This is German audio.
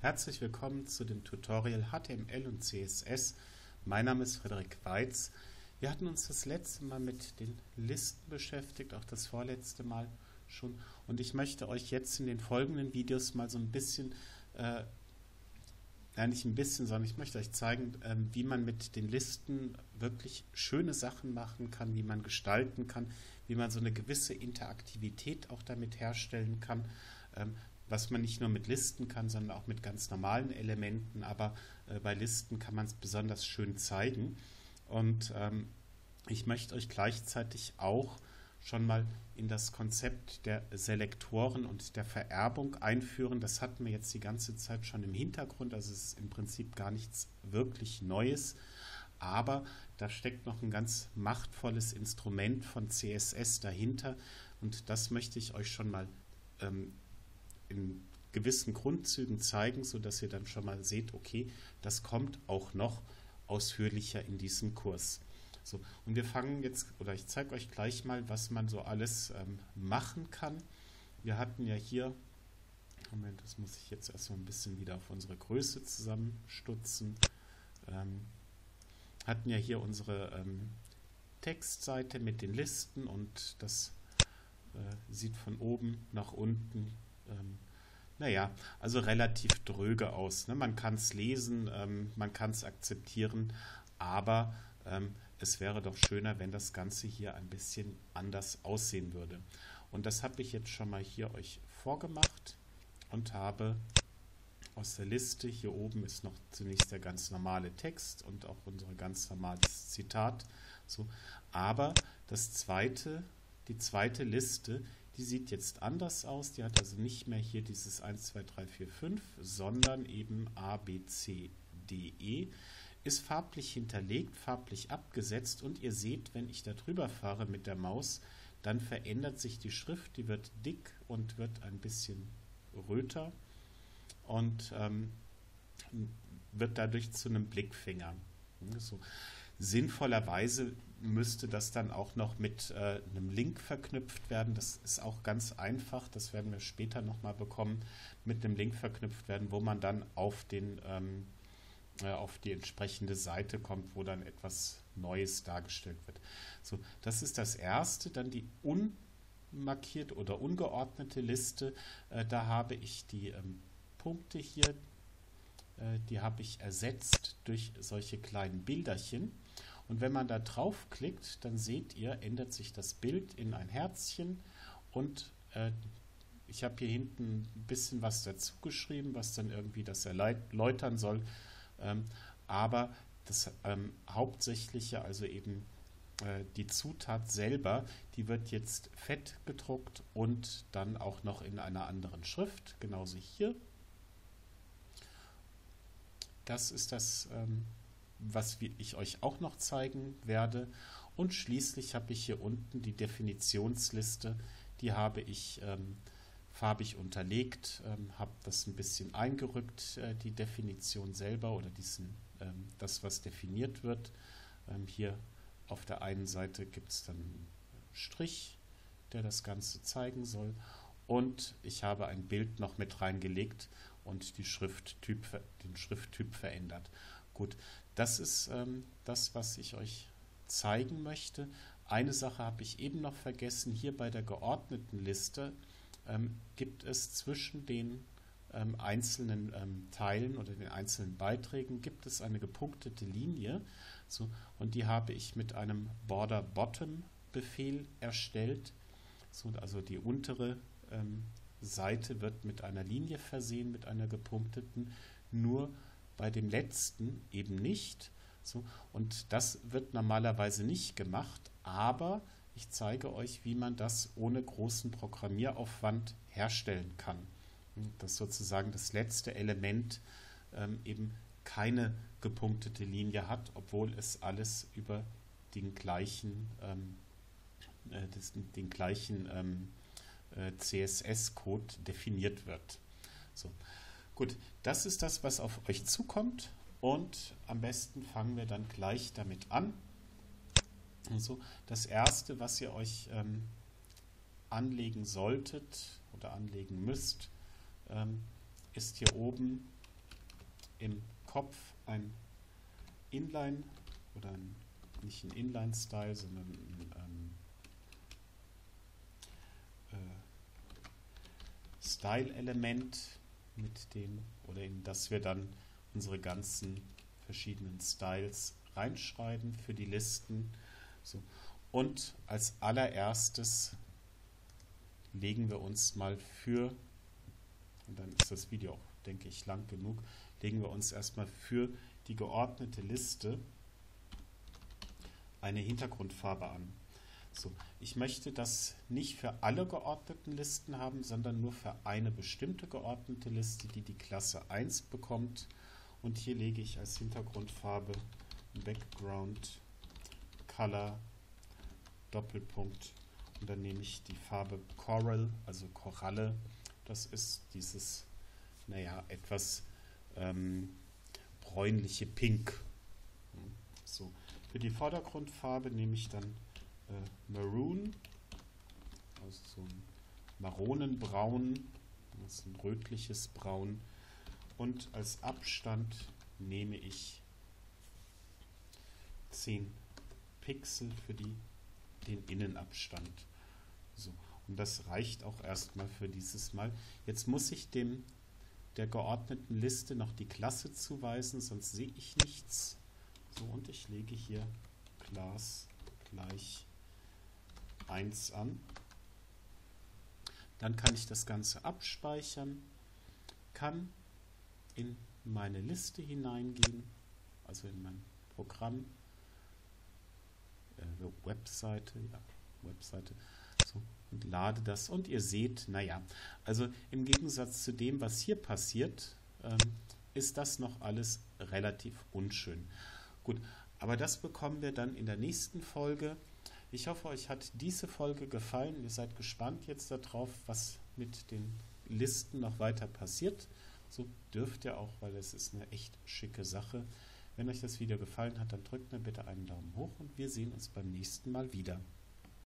Herzlich willkommen zu dem Tutorial HTML und CSS. Mein Name ist Frederik Weiz. Wir hatten uns das letzte Mal mit den Listen beschäftigt, auch das vorletzte Mal schon. Und ich möchte euch jetzt in den folgenden Videos mal so ein bisschen, äh, nicht ein bisschen, sondern ich möchte euch zeigen, äh, wie man mit den Listen wirklich schöne Sachen machen kann, wie man gestalten kann, wie man so eine gewisse Interaktivität auch damit herstellen kann. Was man nicht nur mit Listen kann, sondern auch mit ganz normalen Elementen. Aber äh, bei Listen kann man es besonders schön zeigen. Und ähm, ich möchte euch gleichzeitig auch schon mal in das Konzept der Selektoren und der Vererbung einführen. Das hatten wir jetzt die ganze Zeit schon im Hintergrund, also es ist im Prinzip gar nichts wirklich Neues, aber da steckt noch ein ganz machtvolles Instrument von CSS dahinter und das möchte ich euch schon mal ähm, in gewissen Grundzügen zeigen, sodass ihr dann schon mal seht, okay, das kommt auch noch ausführlicher in diesem Kurs. So, und wir fangen jetzt, oder ich zeige euch gleich mal, was man so alles ähm, machen kann. Wir hatten ja hier, Moment, das muss ich jetzt erstmal ein bisschen wieder auf unsere Größe zusammenstutzen. Ähm, hatten ja hier unsere ähm, Textseite mit den Listen und das äh, sieht von oben nach unten ähm, naja, also relativ dröge aus. Ne? Man kann es lesen, ähm, man kann es akzeptieren, aber ähm, es wäre doch schöner, wenn das Ganze hier ein bisschen anders aussehen würde. Und das habe ich jetzt schon mal hier euch vorgemacht und habe aus der Liste, hier oben ist noch zunächst der ganz normale Text und auch unser ganz normales Zitat. So. Aber das zweite, die zweite Liste, die sieht jetzt anders aus. Die hat also nicht mehr hier dieses 1, 2, 3, 4, 5, sondern eben A, B, C, D, E. Ist farblich hinterlegt, farblich abgesetzt und ihr seht, wenn ich da drüber fahre mit der Maus, dann verändert sich die Schrift, die wird dick und wird ein bisschen röter und ähm, wird dadurch zu einem Blickfinger. So. Sinnvollerweise müsste das dann auch noch mit äh, einem Link verknüpft werden. Das ist auch ganz einfach, das werden wir später nochmal bekommen, mit einem Link verknüpft werden, wo man dann auf, den, ähm, äh, auf die entsprechende Seite kommt, wo dann etwas Neues dargestellt wird. So, das ist das erste. Dann die unmarkierte oder ungeordnete Liste. Äh, da habe ich die ähm, Punkte hier, äh, die habe ich ersetzt durch solche kleinen Bilderchen. Und wenn man da draufklickt, dann seht ihr, ändert sich das Bild in ein Herzchen und äh, ich habe hier hinten ein bisschen was dazu geschrieben, was dann irgendwie das erläutern soll. Ähm, aber das ähm, Hauptsächliche, also eben äh, die Zutat selber, die wird jetzt fett gedruckt und dann auch noch in einer anderen Schrift, genauso hier. Das ist das ähm, was ich euch auch noch zeigen werde. Und schließlich habe ich hier unten die Definitionsliste, die habe ich ähm, farbig unterlegt, ähm, habe das ein bisschen eingerückt, äh, die Definition selber oder diesen, ähm, das, was definiert wird. Ähm, hier auf der einen Seite gibt es dann einen Strich, der das Ganze zeigen soll. Und ich habe ein Bild noch mit reingelegt und die Schrifttyp, den Schrifttyp verändert. Gut, das ist ähm, das, was ich euch zeigen möchte. Eine Sache habe ich eben noch vergessen. Hier bei der geordneten Liste ähm, gibt es zwischen den ähm, einzelnen ähm, Teilen oder den einzelnen Beiträgen gibt es eine gepunktete Linie. So, und die habe ich mit einem Border-Bottom-Befehl erstellt. So, also die untere ähm, Seite wird mit einer Linie versehen, mit einer gepunkteten. Nur bei dem letzten eben nicht. So, und das wird normalerweise nicht gemacht, aber ich zeige euch, wie man das ohne großen Programmieraufwand herstellen kann. Dass sozusagen das letzte Element ähm, eben keine gepunktete Linie hat, obwohl es alles über den gleichen, ähm, äh, das, den gleichen ähm, äh, CSS-Code definiert wird. So. Gut, das ist das, was auf euch zukommt und am besten fangen wir dann gleich damit an. Also das erste, was ihr euch ähm, anlegen solltet oder anlegen müsst, ähm, ist hier oben im Kopf ein Inline oder ein, nicht ein Inline-Style, sondern ein ähm, äh, Style-Element mit dem oder in das wir dann unsere ganzen verschiedenen Styles reinschreiben für die Listen. So. Und als allererstes legen wir uns mal für, und dann ist das Video auch, denke ich, lang genug, legen wir uns erstmal für die geordnete Liste eine Hintergrundfarbe an. So, ich möchte das nicht für alle geordneten Listen haben, sondern nur für eine bestimmte geordnete Liste, die die Klasse 1 bekommt. Und hier lege ich als Hintergrundfarbe Background Color Doppelpunkt und dann nehme ich die Farbe Coral, also Koralle. Das ist dieses, naja, etwas ähm, bräunliche Pink. So. Für die Vordergrundfarbe nehme ich dann äh, Maroon, also so ein Maronenbraun, das ein rötliches Braun. Und als Abstand nehme ich 10 Pixel für die, den Innenabstand. So, und das reicht auch erstmal für dieses Mal. Jetzt muss ich dem der geordneten Liste noch die Klasse zuweisen, sonst sehe ich nichts. So, und ich lege hier Class gleich 1 an. Dann kann ich das Ganze abspeichern, kann in meine Liste hineingehen, also in mein Programm, äh, Webseite, ja, Webseite, so, und lade das. Und ihr seht, naja, also im Gegensatz zu dem, was hier passiert, ähm, ist das noch alles relativ unschön. Gut, aber das bekommen wir dann in der nächsten Folge. Ich hoffe, euch hat diese Folge gefallen. Ihr seid gespannt jetzt darauf, was mit den Listen noch weiter passiert. So dürft ihr auch, weil es ist eine echt schicke Sache. Wenn euch das Video gefallen hat, dann drückt mir bitte einen Daumen hoch und wir sehen uns beim nächsten Mal wieder.